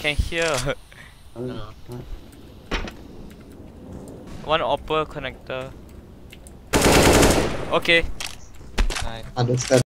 Can hear. One upper connector. Okay. Nice. Understand.